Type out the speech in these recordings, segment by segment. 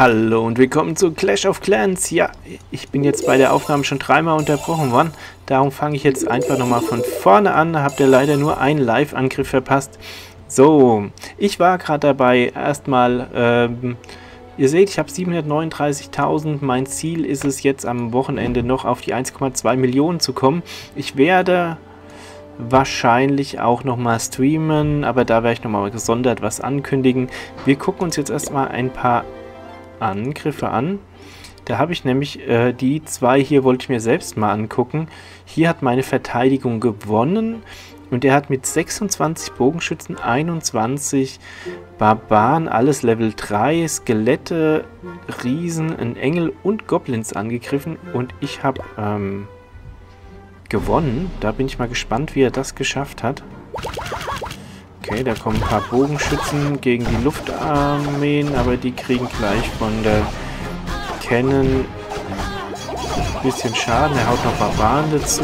Hallo und willkommen zu Clash of Clans. Ja, ich bin jetzt bei der Aufnahme schon dreimal unterbrochen worden. Darum fange ich jetzt einfach nochmal von vorne an. Da habt ihr leider nur einen Live-Angriff verpasst. So, ich war gerade dabei, erstmal, ähm, ihr seht, ich habe 739.000. Mein Ziel ist es jetzt am Wochenende noch auf die 1,2 Millionen zu kommen. Ich werde wahrscheinlich auch nochmal streamen, aber da werde ich nochmal gesondert was ankündigen. Wir gucken uns jetzt erstmal ein paar Angriffe an. Da habe ich nämlich äh, die zwei hier, wollte ich mir selbst mal angucken. Hier hat meine Verteidigung gewonnen und er hat mit 26 Bogenschützen, 21 Barbaren, alles Level 3, Skelette, Riesen, ein Engel und Goblins angegriffen und ich habe ähm, gewonnen. Da bin ich mal gespannt, wie er das geschafft hat. Okay, da kommen ein paar Bogenschützen gegen die Luftarmeen, aber die kriegen gleich von der Cannon ein bisschen Schaden. Er haut noch Barbaren dazu.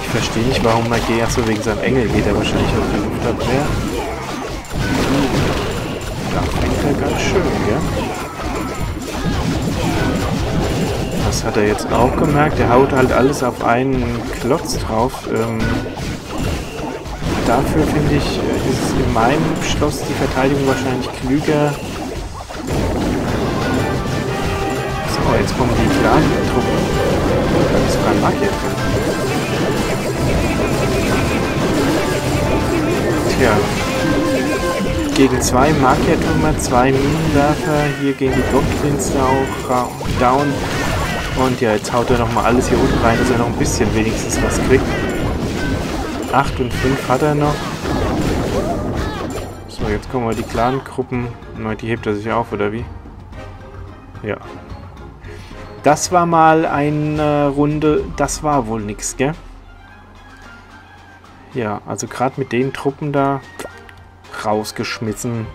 Ich verstehe nicht, warum Magia so wegen seinem Engel geht, er wahrscheinlich auf die Luftabwehr. Da fängt er ganz schön, ja? Das hat er jetzt auch gemerkt. Er haut halt alles auf einen Klotz drauf. Ähm, dafür finde ich, äh, ist in meinem Schloss die Verteidigung wahrscheinlich klüger. So, jetzt kommen die Clan-Truppen. Da ist kein Magier drin. Tja. Gegen zwei Magiertürmer, zwei Minenwerfer. Hier gehen die Goblins auch down. Und ja, jetzt haut er nochmal alles hier unten rein, dass er noch ein bisschen wenigstens was kriegt. 8 und 5 hat er noch. So, jetzt kommen wir die Clan-Gruppen. Die hebt er sich auf, oder wie? Ja. Das war mal eine Runde, das war wohl nix, gell? Ja, also gerade mit den Truppen da rausgeschmissen.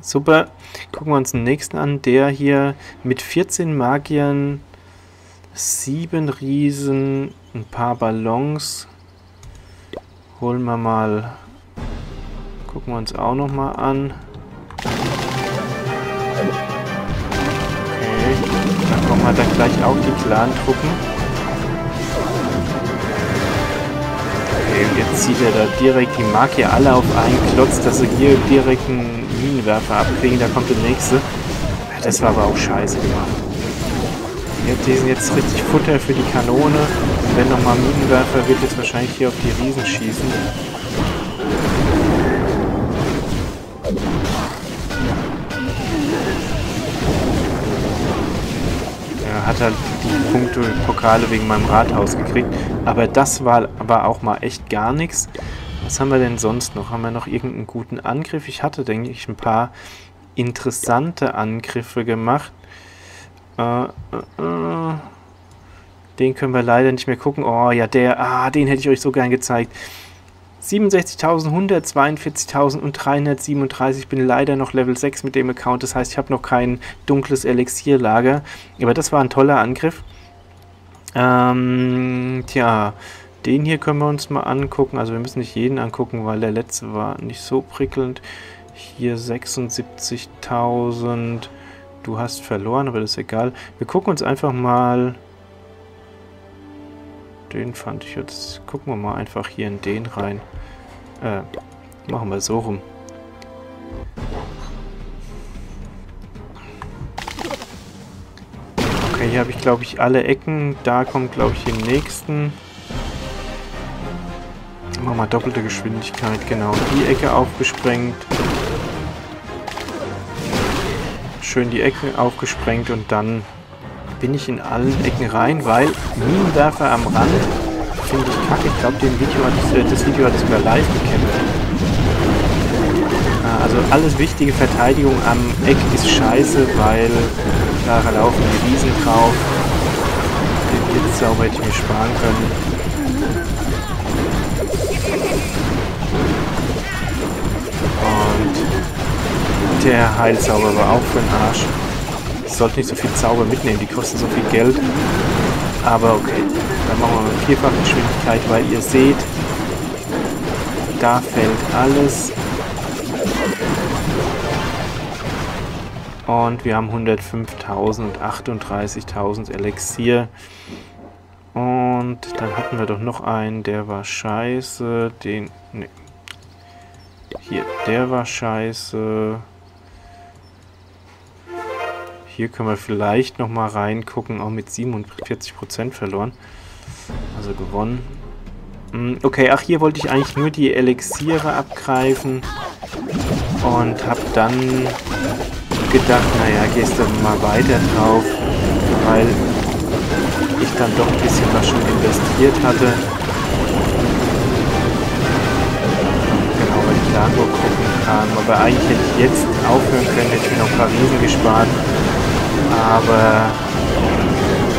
Super. Gucken wir uns den nächsten an. Der hier mit 14 Magiern, 7 Riesen, ein paar Ballons, holen wir mal, gucken wir uns auch noch mal an. Okay, dann kommen halt dann gleich auch die Clan-Truppen. Okay, jetzt zieht er da direkt die Marke alle auf einen Klotz, dass sie hier direkt einen Minenwerfer abkriegen. Da kommt der nächste. Das war aber auch scheiße gemacht. Die sind jetzt richtig Futter für die Kanone. Wenn nochmal Minenwerfer wird jetzt wahrscheinlich hier auf die Riesen schießen. Er hat halt die Punkte, Pokale wegen meinem Rathaus gekriegt. Aber das war aber auch mal echt gar nichts. Was haben wir denn sonst noch? Haben wir noch irgendeinen guten Angriff? Ich hatte, denke ich, ein paar interessante Angriffe gemacht. Äh, äh, äh. Den können wir leider nicht mehr gucken. Oh ja, der, ah, den hätte ich euch so gern gezeigt. 67.000, 142.000 und 337. Ich bin leider noch Level 6 mit dem Account. Das heißt, ich habe noch kein dunkles Elixierlager. Aber das war ein toller Angriff. Ähm, tja, den hier können wir uns mal angucken. Also wir müssen nicht jeden angucken, weil der letzte war nicht so prickelnd. Hier 76.000. Du hast verloren, aber das ist egal. Wir gucken uns einfach mal... Den fand ich jetzt... Gucken wir mal einfach hier in den rein. Äh, machen wir so rum. Okay, hier habe ich, glaube ich, alle Ecken. Da kommt, glaube ich, im nächsten... Machen wir doppelte Geschwindigkeit, genau. Die Ecke aufgesprengt schön die Ecken aufgesprengt und dann bin ich in allen Ecken rein, weil Minenwerfer am Rand finde ich kacke. Ich glaube, Video äh, das Video hat sogar live gekämpft. Äh, also alles wichtige Verteidigung am Eck ist scheiße, weil da laufen die Riesen drauf. Den Blitzzauber hätte ich mir sparen können. Der Heilzauber war auch für den Arsch. Ich sollte nicht so viel Zauber mitnehmen, die kosten so viel Geld. Aber okay, dann machen wir mit vierfacher Geschwindigkeit, weil ihr seht, da fällt alles. Und wir haben 105.000 und 38.000 Elixier. Und dann hatten wir doch noch einen, der war scheiße. Den. Ne. Hier, der war scheiße. Hier können wir vielleicht noch mal reingucken. Auch mit 47% verloren. Also gewonnen. Hm, okay, ach, hier wollte ich eigentlich nur die Elixiere abgreifen. Und hab dann gedacht, naja, gehst du mal weiter drauf. Weil ich dann doch ein bisschen was schon investiert hatte. Genau, weil ich da nur gucken kann. Aber eigentlich hätte ich jetzt aufhören können, hätte ich mir noch ein paar Riesen gespart. Aber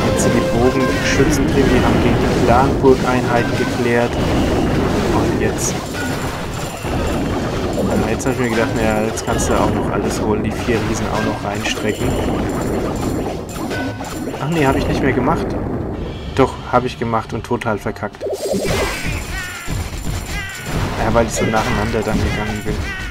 jetzt sind die Bogenschützen drin, die haben gegen die Clanburg-Einheiten geklärt. Und jetzt... Jetzt habe ich mir gedacht, naja, jetzt kannst du auch noch alles holen, die vier Riesen auch noch reinstrecken. Ach nee, habe ich nicht mehr gemacht. Doch, habe ich gemacht und total verkackt. Ja, weil ich so nacheinander dann gegangen bin.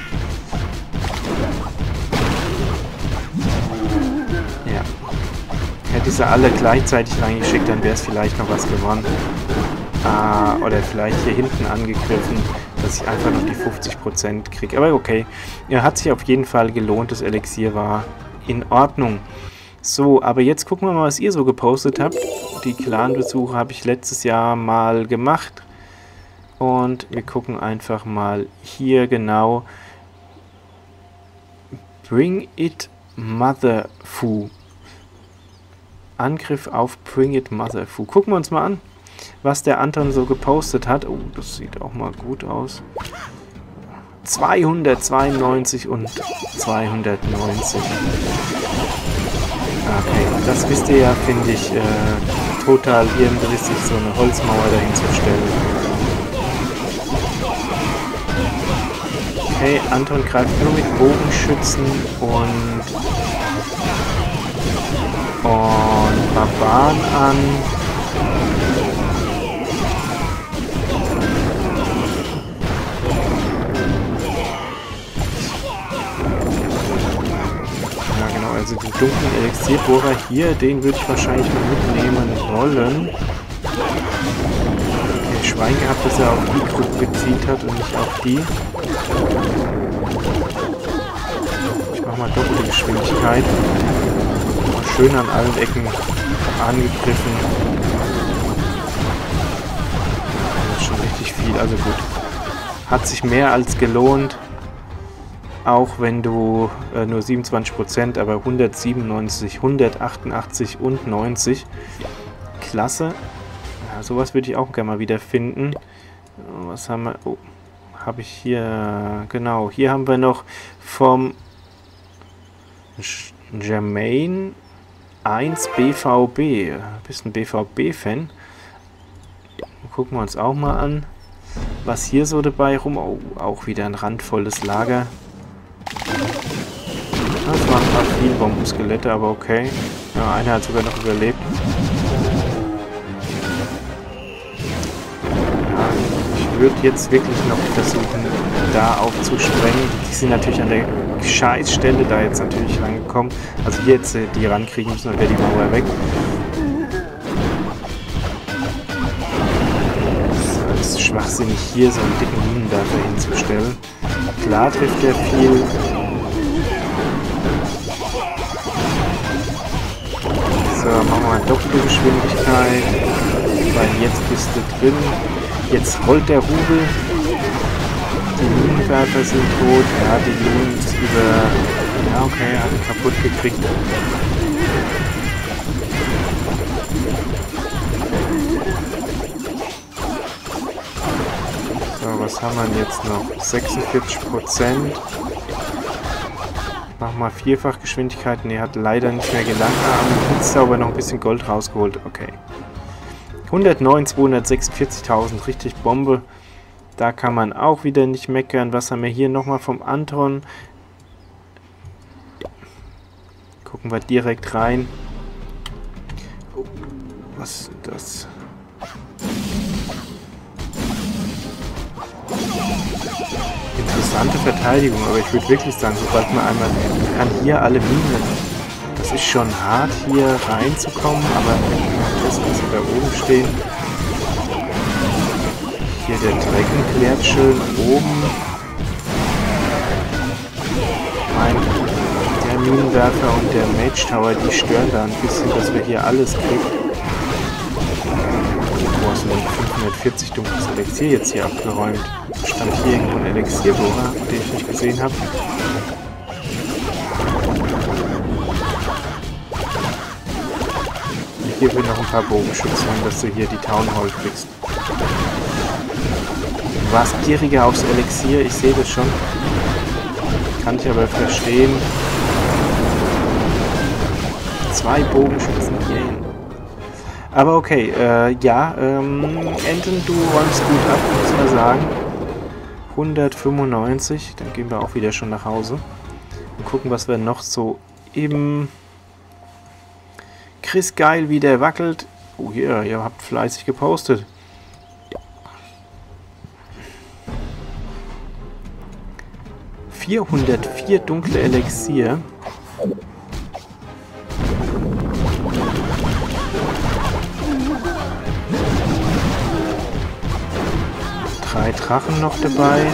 Hätte sie alle gleichzeitig reingeschickt, dann wäre es vielleicht noch was geworden. Ah, oder vielleicht hier hinten angegriffen, dass ich einfach noch die 50% kriege. Aber okay, ja, hat sich auf jeden Fall gelohnt. Das Elixier war in Ordnung. So, aber jetzt gucken wir mal, was ihr so gepostet habt. Die Clan-Besuche habe ich letztes Jahr mal gemacht. Und wir gucken einfach mal hier genau. Bring it Mother Fu. Angriff auf Bring it Mother Fu. Gucken wir uns mal an, was der Anton so gepostet hat. Oh, das sieht auch mal gut aus. 292 und 290. Okay, das wisst ihr ja, finde ich, äh, total hirnrissig, so eine Holzmauer dahin zu stellen. Okay, Anton greift nur mit Bogenschützen und und Barbaren an. Also den dunklen Elixierbohrer hier, den würde ich wahrscheinlich mal mitnehmen wollen. Okay, Schwein gehabt, dass er auf die Gruppe gezielt hat und nicht auf die. Ich mache mal doppelte Geschwindigkeit. Schön an allen Ecken angegriffen. Das ist schon richtig viel, also gut. Hat sich mehr als gelohnt. Auch wenn du äh, nur 27%, aber 197, 188 und 90. Klasse. Ja, sowas würde ich auch gerne mal wieder finden. Was haben wir? Oh, habe ich hier... Genau, hier haben wir noch vom Germain 1 BVB. Bist ein BVB-Fan? Gucken wir uns auch mal an, was hier so dabei rum... Oh, auch wieder ein randvolles Lager. Das waren ein paar Fliehbombenskelette, aber okay. Ja, einer hat sogar noch überlebt. Ja, ich würde jetzt wirklich noch versuchen, da aufzusprengen. Die sind natürlich an der Scheißstelle da jetzt natürlich rangekommen. Also jetzt äh, die rankriegen müssen, dann wäre die Mauer weg. Es ist schwachsinnig, hier so einen dicken Minenwerfer hinzustellen. Klar trifft er viel, So, machen wir mal doppelte Geschwindigkeit. Weil jetzt bist du drin. Jetzt rollt der Rubel. Minenwerfer sind tot. Hat die Minen über... Ja, okay, er hat ihn kaputt gekriegt. So, was haben wir jetzt noch? 46 Prozent. Nochmal Vierfachgeschwindigkeit. Ne, hat leider nicht mehr gelangt. Ah, jetzt aber noch ein bisschen Gold rausgeholt. Okay. 109, 246.000. Richtig Bombe. Da kann man auch wieder nicht meckern. Was haben wir hier nochmal vom Anton? Gucken wir direkt rein. Oh, was ist das? interessante Verteidigung, aber ich würde wirklich sagen, sobald man einmal kann hier alle Minen. Das ist schon hart, hier reinzukommen, aber das, was sie da oben stehen. Hier der Drecken klärt schön oben. Mein, der Minenwerfer und der Mage Tower, die stören da ein bisschen, dass wir hier alles kriegen. Boah, sind 540 dunkles Elixier jetzt hier abgeräumt. Stand hier irgendwo ein Elixierbohrer, den ich nicht gesehen habe. Hier will noch ein paar Bogenschützen, dass du hier die Town Hall kriegst. Warst gieriger aufs Elixier, ich sehe das schon. Kann ich aber verstehen. Zwei Bogenschützen hier aber okay, äh, ja, ähm, Enten, du räumst gut ab, muss man sagen. 195, dann gehen wir auch wieder schon nach Hause. Und gucken, was wir noch so im... Chris Geil, wie der wackelt. Oh, hier, ihr habt fleißig gepostet. ...404 dunkle Elixier. Drei Drachen noch dabei.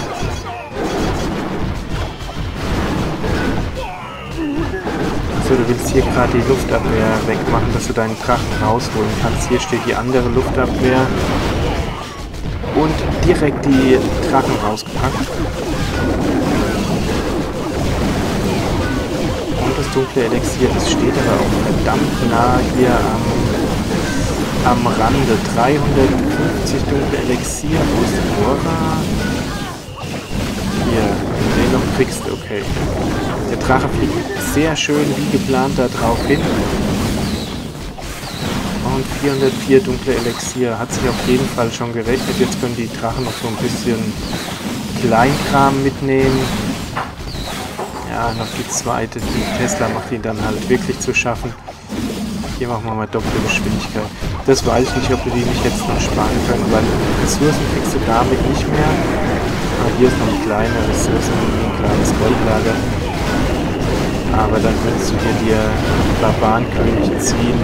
So, du willst hier gerade die Luftabwehr wegmachen, dass du deinen Drachen rausholen kannst. Hier steht die andere Luftabwehr. Und direkt die Drachen rausgepackt. Dunkle Elixier, das steht aber auch verdammt nah hier am am Rande. 350 dunkle Elixier aus Bora. Hier, den noch kriegst, okay. Der Drache fliegt sehr schön wie geplant da drauf hin. Und 404 dunkle Elixier hat sich auf jeden Fall schon gerechnet. Jetzt können die Drachen noch so ein bisschen Kleinkram mitnehmen. Ja, noch die zweite. Die Tesla macht ihn dann halt wirklich zu schaffen. Hier machen wir mal doppelte Geschwindigkeit. Das weiß ich nicht, ob wir die nicht jetzt noch sparen können, weil Ressourcen kriegst du damit nicht mehr. Aber hier ist noch eine kleine Ressource, ein kleines Goldlager. Aber dann könntest du hier dir Barbarenkönig ziehen.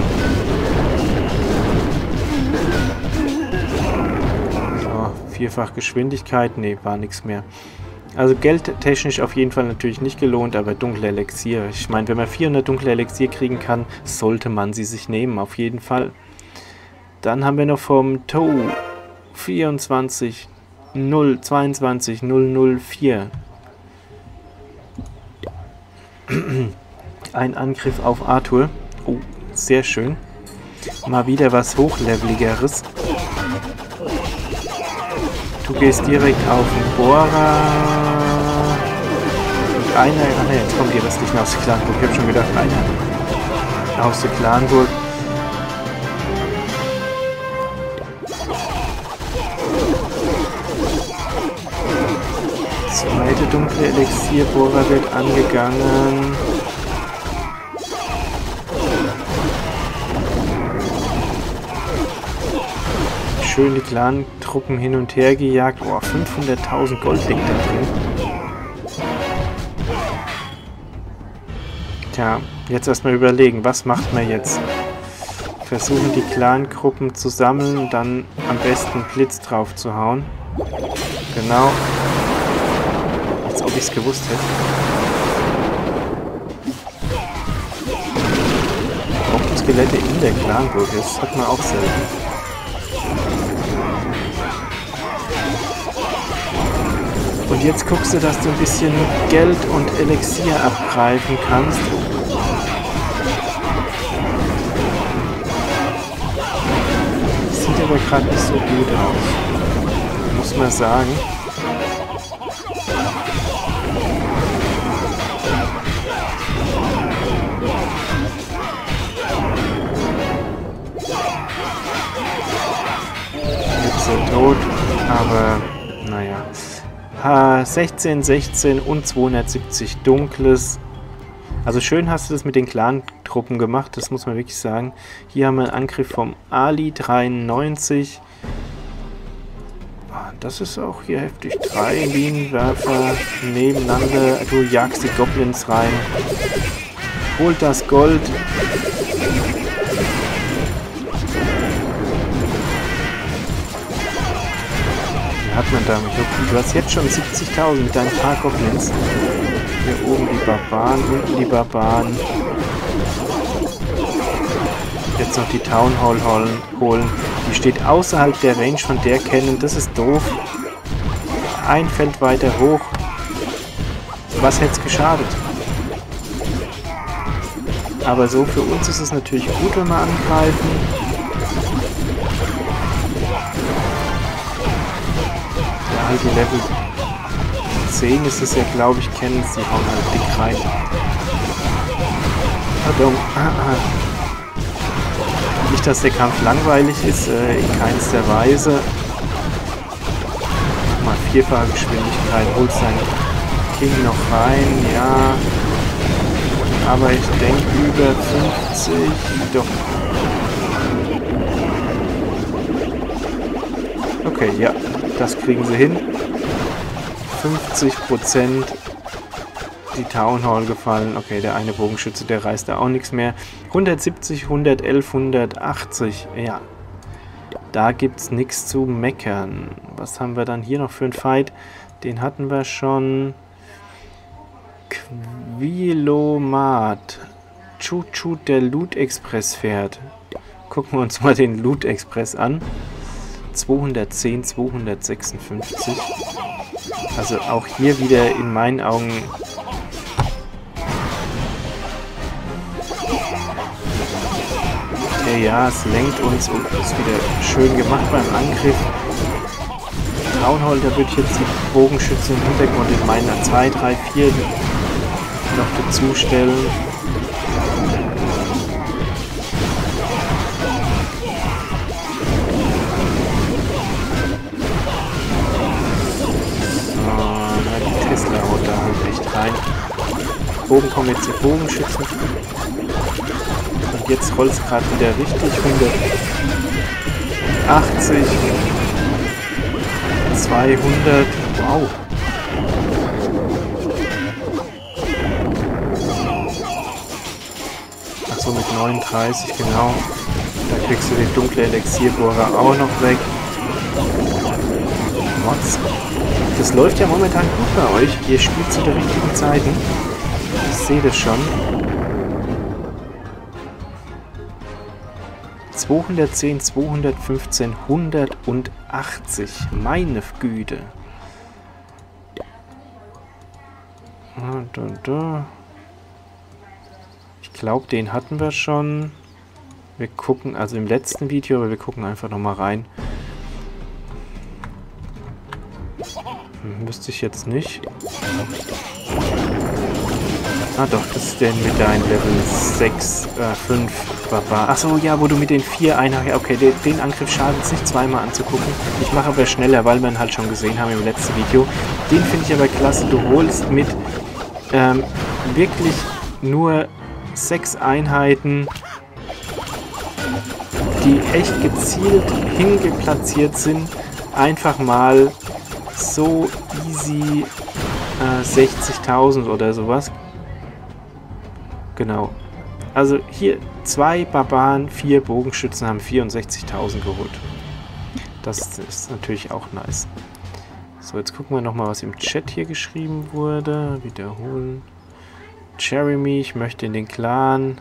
So, vierfach Geschwindigkeit. Ne, war nichts mehr. Also geldtechnisch auf jeden Fall natürlich nicht gelohnt, aber dunkle Elixier. Ich meine, wenn man 400 dunkle Elixier kriegen kann, sollte man sie sich nehmen, auf jeden Fall. Dann haben wir noch vom Toe 24 0 22 004 ein Angriff auf Arthur. Oh, sehr schön. Mal wieder was Hochleveligeres. Du gehst direkt auf den Bohrer. Und einer. Ach ne, jetzt kommen die restlichen aus Clanburg. Ich habe schon gedacht, einer aus Clanburg. Zweite dunkle Elixierbohrer wird angegangen. schön die Clan-Truppen hin und her gejagt. Boah, 500.000 Gold liegt da drin. Tja, jetzt erstmal überlegen, was macht man jetzt? Versuchen die Clan-Gruppen zu sammeln, dann am besten Blitz drauf zu hauen. Genau. Als ob ich es gewusst hätte. Skelette in der Clanburg ist, hat man auch selten. Und jetzt guckst du, dass du ein bisschen Geld und Elixier abgreifen kannst. Sieht aber gerade nicht so gut aus. Muss man sagen. Jetzt er tot, aber. 16, 16 und 270 Dunkles. Also schön hast du das mit den Clan-Truppen gemacht, das muss man wirklich sagen. Hier haben wir einen Angriff vom Ali 93. das ist auch hier heftig. Drei Minenwerfer nebeneinander. Du jagst die Goblins rein. Holt das Gold. Hat man damit? Du hast jetzt schon 70.000 mit deinen paar Goblins. Hier oben die Barbaren, unten die Barbaren. Jetzt noch die Town Hall holen. Die steht außerhalb der Range von der Cannon. Das ist doof. Ein Feld weiter hoch. Was hätte es geschadet? Aber so für uns ist es natürlich gut, wenn wir angreifen. Halt die Level 10 ist es ja, glaube ich, kennen sie hauen halt dick rein. Nicht, dass der Kampf langweilig ist, äh, in keinster Weise. Mal vierfache Geschwindigkeit, holt sein King noch rein, ja. Aber ich denke über 50, doch. Okay, ja, das kriegen sie hin. 50 Prozent die Town Hall gefallen. Okay, der eine Bogenschütze, der reißt da auch nichts mehr. 170, 111, 180. Ja, da gibt es nichts zu meckern. Was haben wir dann hier noch für einen Fight? Den hatten wir schon. Quilomat. Chut der Loot Express fährt. Gucken wir uns mal den Loot Express an. 210, 256. Also auch hier wieder in meinen Augen Okay, ja, es lenkt uns und ist wieder schön gemacht beim Angriff. Würde ich jetzt die Bogenschützen im Hintergrund in meiner 2, 3, 4 noch dazu stellen. Oben kommen jetzt die Bogenschützen jetzt rollt es gerade wieder richtig. 180. 200. Wow. Achso, mit 39, genau. Da kriegst du den dunkle Elixierbohrer auch noch weg. Mods. Das läuft ja momentan gut bei euch. Ihr spielt zu den richtigen Zeiten. Sehe das schon. 210, 215, 180. Meine Güte. Ich glaube, den hatten wir schon. Wir gucken, also im letzten Video, aber wir gucken einfach nochmal rein. Hm, müsste ich jetzt nicht. Ah doch, das ist der mit deinem Level 6, äh, 5 Barbar. Achso, ja, wo du mit den 4 Einhaken... Okay, den, den Angriff schadet es nicht zweimal anzugucken. Ich mache aber schneller, weil wir ihn halt schon gesehen haben im letzten Video. Den finde ich aber klasse. Du holst mit ähm, wirklich nur 6 Einheiten, die echt gezielt hingeplatziert sind, einfach mal so easy äh, 60.000 oder sowas Genau. Also hier zwei Barbaren, vier Bogenschützen haben 64.000 geholt. Das ist natürlich auch nice. So, jetzt gucken wir nochmal, was im Chat hier geschrieben wurde. Wiederholen. Jeremy, ich möchte in den Clan.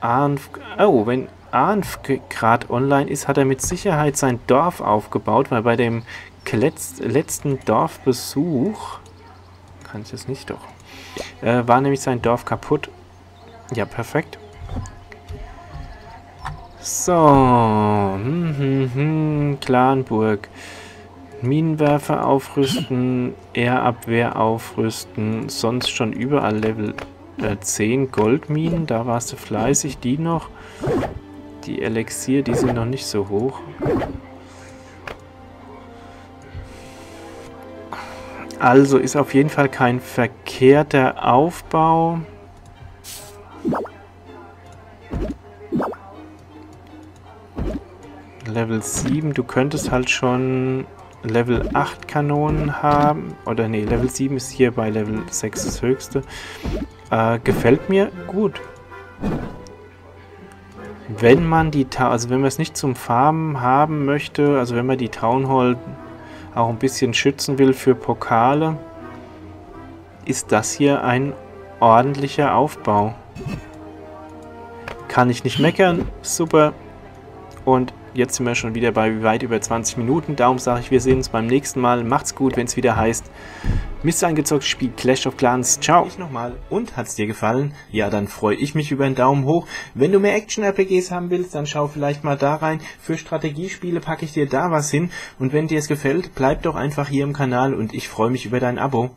Arnf. Oh, wenn Arnf gerade online ist, hat er mit Sicherheit sein Dorf aufgebaut, weil bei dem letzten Dorfbesuch. Kann ich das nicht doch. Äh, war nämlich sein Dorf kaputt ja, perfekt. So. Hm, hm, hm. Clanburg. Minenwerfer aufrüsten, Airabwehr aufrüsten, sonst schon überall Level äh, 10 Goldminen, da warst du fleißig, die noch. Die Elixier, die sind noch nicht so hoch. Also ist auf jeden Fall kein verkehrter Aufbau. Level 7, du könntest halt schon Level 8 Kanonen haben. Oder nee, Level 7 ist hier bei Level 6 das höchste. Äh, gefällt mir gut. Wenn man die, Ta also wenn man es nicht zum Farben haben möchte, also wenn man die Town Hall auch ein bisschen schützen will für Pokale, ist das hier ein ordentlicher Aufbau. Kann ich nicht meckern, super. Und jetzt sind wir schon wieder bei weit über 20 Minuten. Darum sage ich, wir sehen uns beim nächsten Mal. Macht's gut, wenn es wieder heißt, Mr. Angezockt spielt Clash of Clans. Ciao. Ich nochmal. Und hat's dir gefallen? Ja, dann freue ich mich über einen Daumen hoch. Wenn du mehr Action-RPGs haben willst, dann schau vielleicht mal da rein. Für Strategiespiele packe ich dir da was hin. Und wenn dir es gefällt, bleib doch einfach hier im Kanal und ich freue mich über dein Abo.